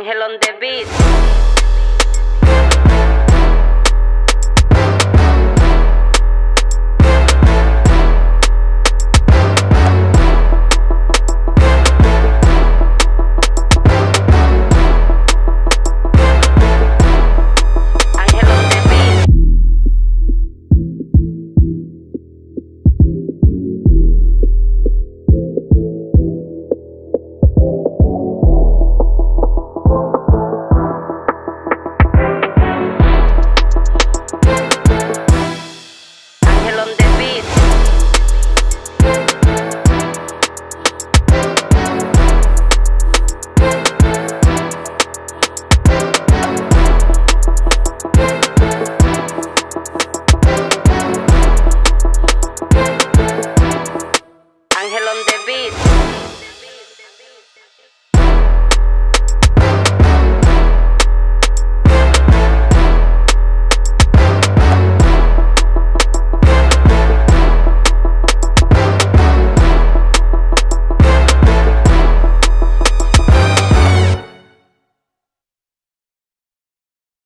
Ángel on the beat.